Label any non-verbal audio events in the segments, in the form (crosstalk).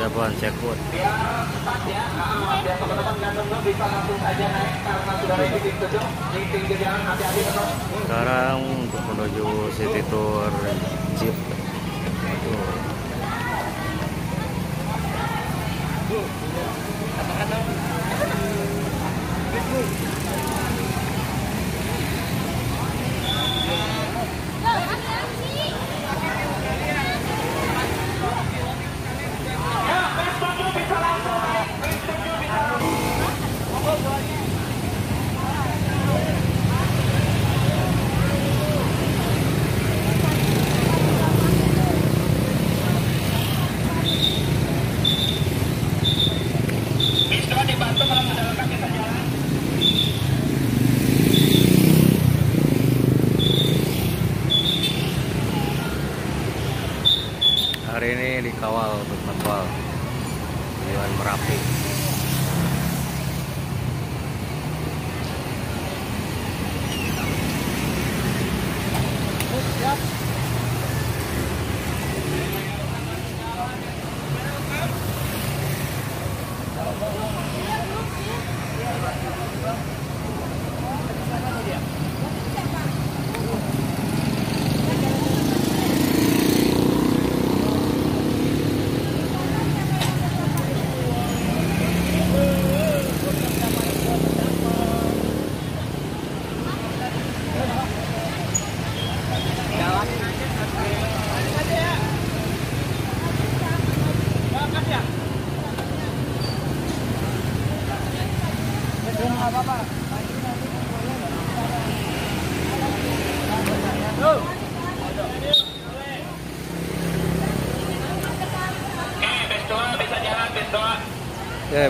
persiapan sekut sekarang untuk menuju city tour jeep Tuh.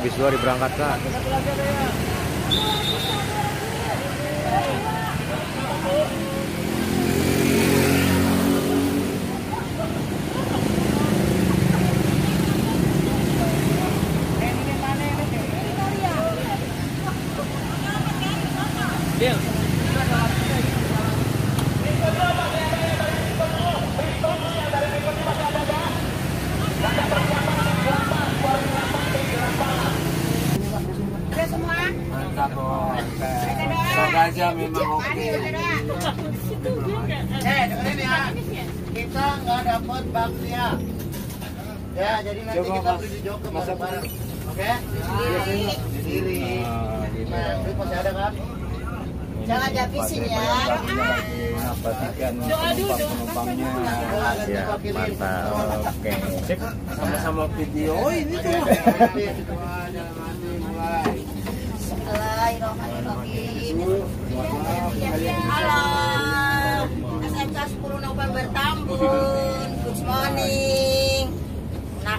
Habis dua diberangkatkan Mantap bos. Sengaja memang oke. Eh, dengerin ya. Kita nggak dapat bakpia. Ya, jadi nanti Coba, kita beli di Joko bareng-bareng. Oke? Di sini. Ah, gitu. Nah, duit masih ada kan? Jangan ya. Perhatikan penumpang-penumpangnya. ya mantap Oke. Sama-sama video. Oh ini tuh. Bismillahirrahmanirrahim. Halo, SMK 10 November Tambun. Good morning.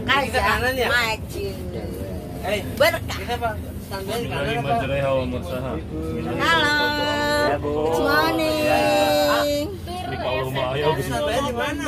Ya? maju. Eh, Berkah. Halo. Good morning. Sampai di mana?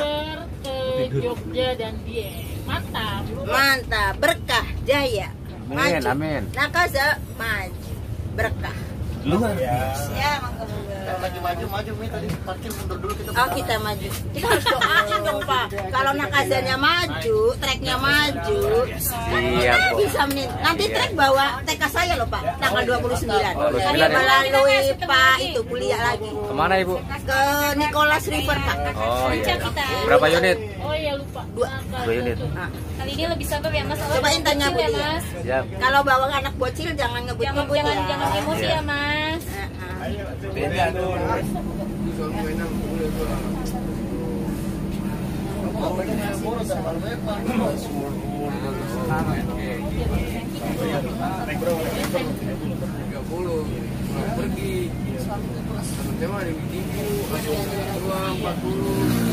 ke Jogja dan Dieng. Mantap. Mantap, berkah jaya. amin amin Nakaza maju. Berkah. Luar Ya, mangga Yang lagi maju, maju. Mi tadi parkir mundur dulu kita. Oh (laughs) (laughs) kita maju. Kita harus doain dong Pak. Kalau nakazanya maju, treknya maju, Siap, Bu. bisa menit. Nanti trek bawa TK saya loh Pak, tanggal 29. Oh, 29 Tadi ya? melalui Pak itu kuliah lagi ke mana ibu ke Nicholas River Pak. oh iya kita. berapa unit Iya lupa. Dua. Nah, dua unit Nah, Kali ini lebih sabar ya Mas. Soalnya Cobain tanya Bu ya. Mas. siap kalau bawa anak bocil jangan Jangan ngebut-ngebut jangan ya. jangan emosi Iya. ya Mas. Beda tuh. pergi teman-teman yang tipu uang 40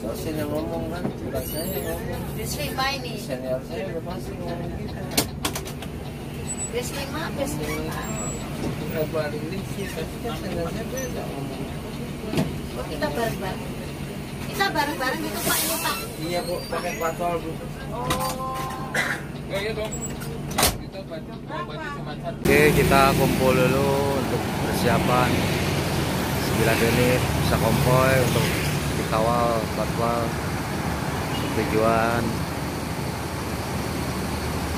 Sosin yang ngomong kan, bukan saya yang ngomong. Deslima ini. Senior saya udah pasti ngomong gitu. Deslima, Deslima. Bukan balik sih, tapi kan senior saya beda ngomong. Oh, kita bareng-bareng. Kita bareng-bareng gitu Pak ini Pak. Iya bu, pakai patol bu. Oh. Oke, kita kumpul dulu untuk persiapan 9 unit bisa konvoy untuk dikawal fatwa tujuan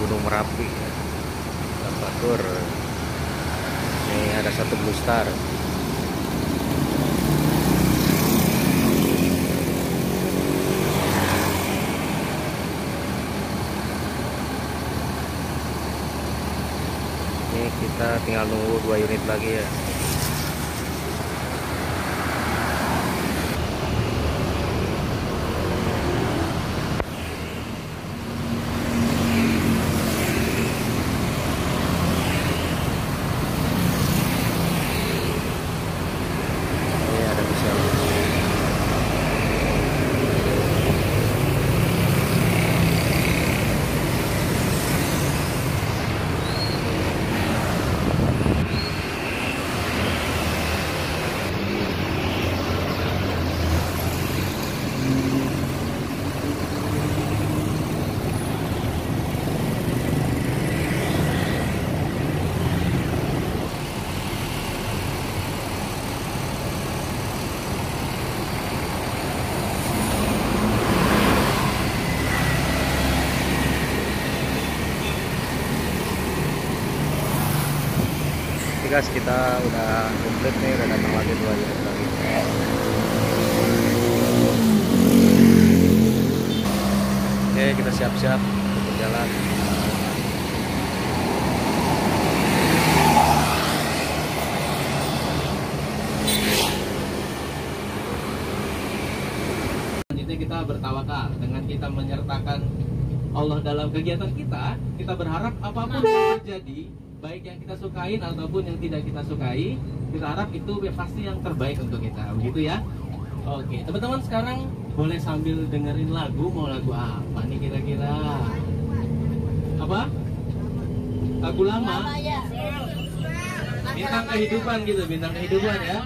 Gunung Merapi dan Batur. Ini ada satu Blue Star. Ini kita tinggal nunggu dua unit lagi ya. Ini ada bisa Oke guys, kita udah komplit nih, udah datang lagi dua unit lagi. Oke, kita siap-siap untuk jalan. Selanjutnya kita bertawakal dengan kita menyertakan Allah dalam kegiatan kita. Kita berharap apa pun yang terjadi, baik yang kita sukain ataupun yang tidak kita sukai, kita harap itu pasti yang terbaik untuk kita. Begitu ya. Oke, teman-teman sekarang boleh sambil dengerin lagu, mau lagu apa nih kira-kira? Apa? Lagu lama? ya. Bintang kehidupan gitu, bintang kehidupan ya.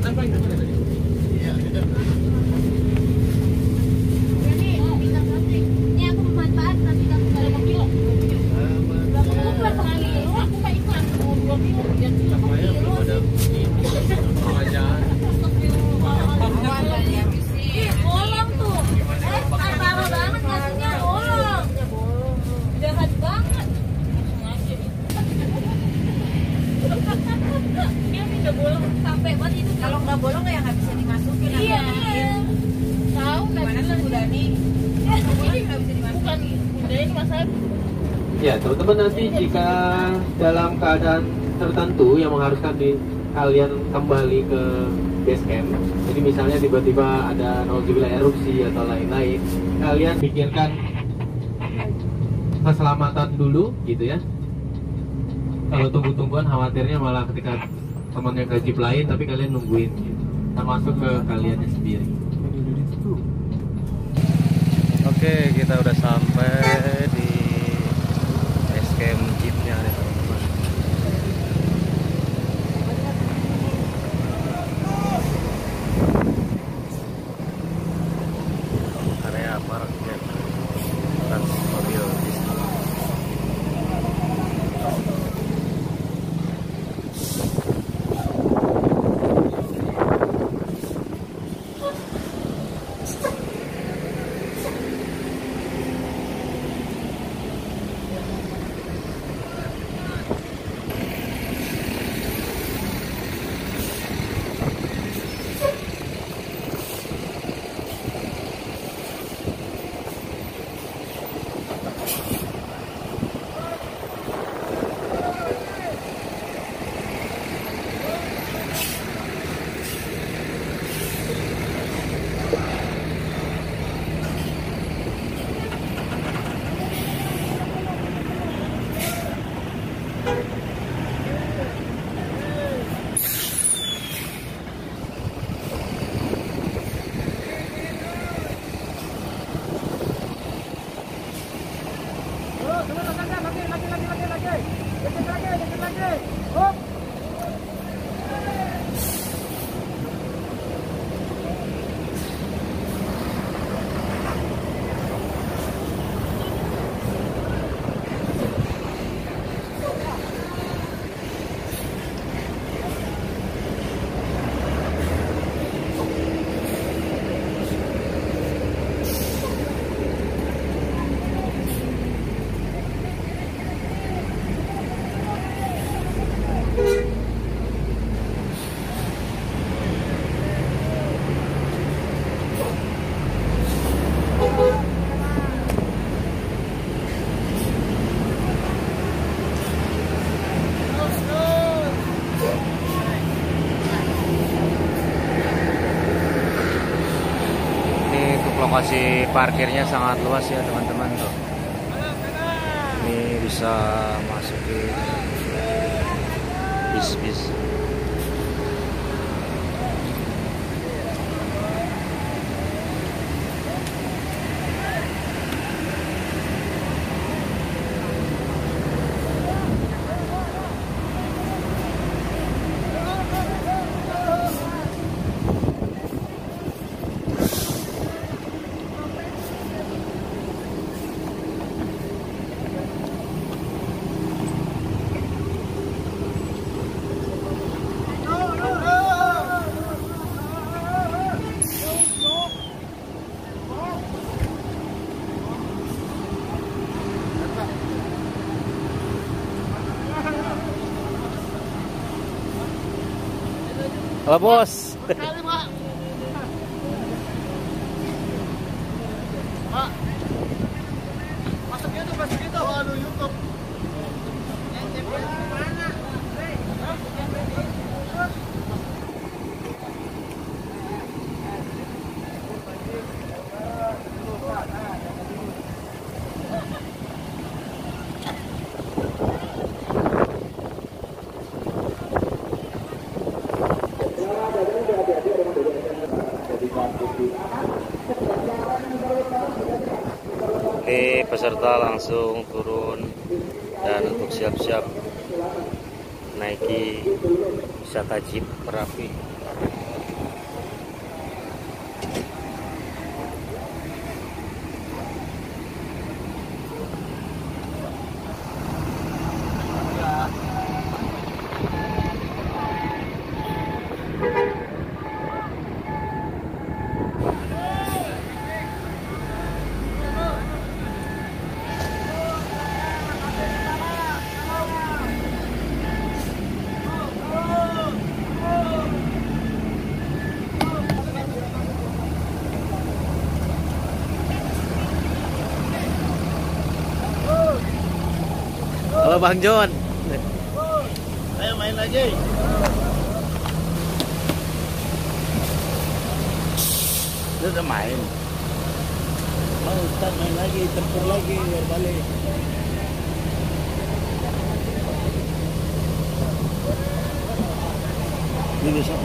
高いんだけど。Nggak ya bisa dimasukin. Iya, namanya. iya. Tahu Gimana sih Bu Dani? Ini nggak bisa dimasukin. bukan udah ini masalah Ya, teman-teman nanti jika dalam keadaan tertentu yang mengharuskan di kalian kembali ke base camp, jadi misalnya tiba-tiba ada nauzubillah erupsi atau lain-lain, kalian pikirkan keselamatan dulu gitu ya. Kalau tunggu-tungguan khawatirnya malah ketika temannya ke jeep lain tapi kalian nungguin gitu. Termasuk ke kaliannya sendiri. Oke, kita udah sampai di Lokasi parkirnya sangat luas ya teman-teman tuh. Ini bisa masukin bis-bis. Halo bos. Sekali, Pak. Pak. Masuk gitu, masuk gitu. Aduh, peserta langsung turun dan untuk siap-siap naiki wisata jeep Merapi. Halo Bang John. Ayo main lagi. Dia udah main. Mau Ustaz main lagi, tempur lagi, biar balik. Ini besok